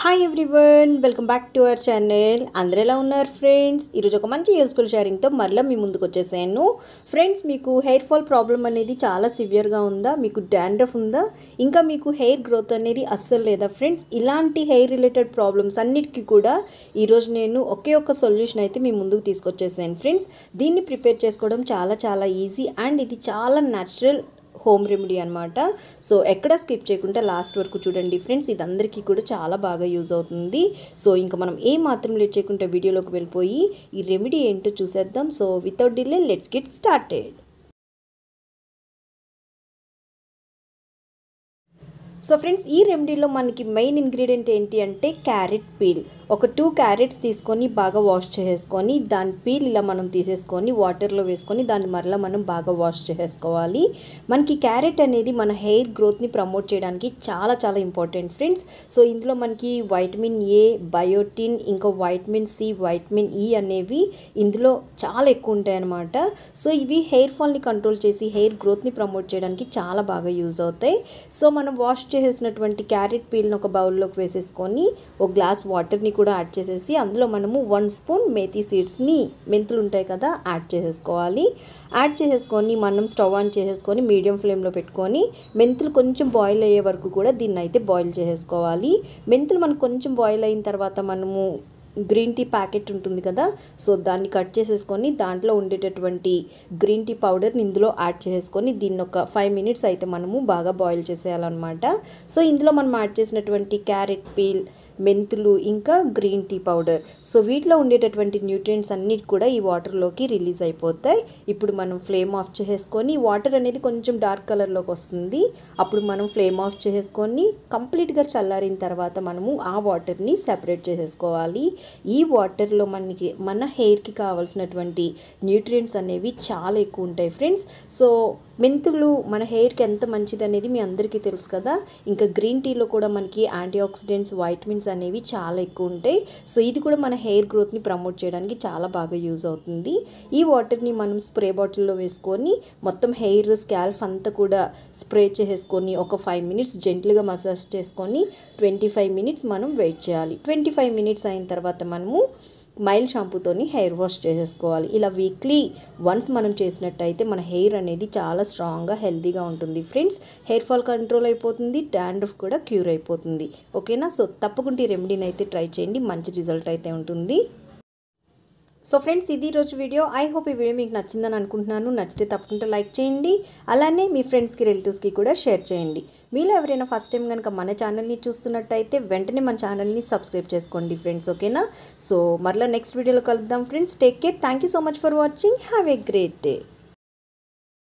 Hi everyone welcome back to our channel అందరు ఎలా ఉన్నారు ఫ్రెండ్స్ ఈరోజు ఒక మంచి యూస్ఫుల్ షేరింగ్తో మరలా మీ ముందుకు వచ్చేసాను. ఫ్రెండ్స్ మీకు హెయిర్ ఫాల్ ప్రాబ్లం అనేది చాలా సివియర్గా ఉందా? మీకు డాండ్రఫ్ ఉందా? ఇంకా మీకు హెయిర్ గ్రోత్ అనేది అస్సలు లేదా ఫ్రెండ్స్ ఇలాంటి హెయిర్ రిలేటెడ్ ప్రాబ్లమ్స్ అన్నిటికీ కూడా ఈరోజు నేను ఒకే ఒక్క సొల్యూషన్ అయితే మీ ముందుకు తీసుకొచ్చేసాను ఫ్రెండ్స్ దీన్ని ప్రిపేర్ చేసుకోవడం చాలా చాలా ఈజీ అండ్ ఇది చాలా న్యాచురల్ హోమ్ రెమెడీ అనమాట సో ఎక్కడ స్కిప్ చేయకుండా లాస్ట్ వరకు చూడండి ఫ్రెండ్స్. ఇది అందరికీ కూడా చాలా బాగా యూజ్ అవుతుంది. సో ఇంకా మనం ఏ మాత్రం లేట్ చేయకుండా వీడియోలోకి వెళ్ళిపోయి ఈ రెమెడీ ఏంటో చూసేద్దాం. So without delay let's get started so friends ఈ రెమెడీలో మనకి మెయిన్ ఇంగ్రీడియంట్ ఏంటి అంటే క్యారెట్ పీల్. ఒక టూ క్యారెట్స్ తీసుకొని బాగా వాష్ చేసేసుకొని దాని పీల్ ఇలా మనం తీసేసుకొని వాటర్లో వేసుకొని దాన్ని మరలా మనం బాగా వాష్ చేసేసుకోవాలి. మనకి క్యారెట్ అనేది మన హెయిర్ గ్రోత్ని ప్రమోట్ చేయడానికి చాలా చాలా ఇంపార్టెంట్ ఫ్రెండ్స్. సో ఇందులో మనకి వైటమిన్ ఏ బయోటిన్ ఇంకా వైటమిన్ సి వైటమిన్ ఈ అనేవి ఇందులో చాలా ఎక్కువ ఉంటాయి అన్నమాట సో ఇవి హెయిర్ ఫాల్ని కంట్రోల్ చేసి హెయిర్ గ్రోత్ని ప్రమోట్ చేయడానికి చాలా బాగా యూజ్ అవుతాయి. సో మనం వాష్ చేసేసినటువంటి క్యారెట్ పీల్ని ఒక బౌల్లోకి వేసేసుకొని ఒక గ్లాస్ వాటర్ని కూడా యాడ్ చేసేసి అందులో మనము వన్ స్పూన్ మేతి సీడ్స్ని మెంతులు ఉంటాయి కదా యాడ్ చేసేసుకోవాలి. యాడ్ చేసేసుకొని మనం స్టవ్ ఆన్ చేసేసుకొని మీడియం ఫ్లేమ్లో పెట్టుకొని మెంతులు కొంచెం బాయిల్ అయ్యే వరకు కూడా దీన్ని అయితే బాయిల్ చేసేసుకోవాలి. మెంతులు మనకు కొంచెం బాయిల్ అయిన తర్వాత మనము గ్రీన్ టీ ప్యాకెట్ ఉంటుంది కదా సో దాన్ని కట్ చేసేసుకొని దాంట్లో ఉండేటటువంటి గ్రీన్ టీ పౌడర్ని ఇందులో యాడ్ చేసేసుకొని దీన్ని ఒక ఫైవ్ మినిట్స్ అయితే మనము బాగా బాయిల్ చేసేయాలన్నమాట. సో ఇందులో మనం యాడ్ చేసినటువంటి క్యారెట్ పీల్ మెంతులు ఇంకా గ్రీన్ టీ పౌడర్. సో వీటిలో ఉండేటటువంటి న్యూట్రియంట్స్ అన్నిటి కూడా ఈ వాటర్లోకి రిలీజ్ అయిపోతాయి. ఇప్పుడు మనం ఫ్లేమ్ ఆఫ్ చేసేసుకొని వాటర్ అనేది కొంచెం డార్క్ కలర్లోకి వస్తుంది. అప్పుడు మనం ఫ్లేమ్ ఆఫ్ చేసేసుకొని కంప్లీట్గా చల్లారిన తర్వాత మనము ఆ వాటర్ని సెపరేట్ చేసేసుకోవాలి. ఈ వాటర్లో మనకి మన హెయిర్కి కావాల్సినటువంటి న్యూట్రియంట్స్ అనేవి చాలా ఎక్కువ ఉంటాయి ఫ్రెండ్స్. సో మెంతులు మన హెయిర్కి ఎంత మంచిది అనేది మీ అందరికీ తెలుసు కదా. ఇంకా గ్రీన్ టీలో కూడా మనకి యాంటీ ఆక్సిడెంట్స్ వైటమిన్స్ అనేవి చాలా ఎక్కువ ఉంటాయి. సో ఇది కూడా మన హెయిర్ గ్రోత్ని ప్రమోట్ చేయడానికి చాలా బాగా యూజ్ అవుతుంది. ఈ వాటర్ని మనం స్ప్రే బాటిల్లో వేసుకొని మొత్తం హెయిర్ స్కాల్ఫ్ అంతా కూడా స్ప్రే చేసేసుకొని ఒక ఫైవ్ మినిట్స్ జెంట్లుగా మసాజ్ చేసుకొని ట్వంటీ ఫైవ్ మినిట్స్ మనం వెయిట్ చేయాలి. ట్వంటీ ఫైవ్ మినిట్స్ అయిన తర్వాత మనము మైల్డ్ షాంపూతోని హెయిర్ వాష్ చేసేసుకోవాలి. ఇలా వీక్లీ వన్స్ మనం చేసినట్టయితే మన హెయిర్ అనేది చాలా స్ట్రాంగ్గా హెల్తీగా ఉంటుంది ఫ్రెండ్స్. హెయిర్ ఫాల్ కంట్రోల్ అయిపోతుంది డాండ్రఫ్ కూడా క్యూర్ అయిపోతుంది. ఓకేనా? సో తప్పకుండా ఈ రెమెడీని అయితే ట్రై చేయండి. మంచి రిజల్ట్ అయితే ఉంటుంది. సో ఫ్రెండ్స్ ఇది రోజు వీడియో. ఐ హోప్ ఈ వీడియో మీకు నచ్చిందని అనుకుంటున్నాను. నచ్చితే తప్పకుండా లైక్ చేయండి. అలానే మీ ఫ్రెండ్స్కి రిలేటివ్స్కి కూడా షేర్ చేయండి. మీలో ఎవరైనా ఫస్ట్ టైం కనుక మన ఛానల్ని చూస్తున్నట్టయితే వెంటనే మన ఛానల్ని సబ్స్క్రైబ్ చేసుకోండి ఫ్రెండ్స్ ఓకేనా సో మరలా నెక్స్ట్ వీడియోలో కలుద్దాం friends take care thank you so much for watching have a great day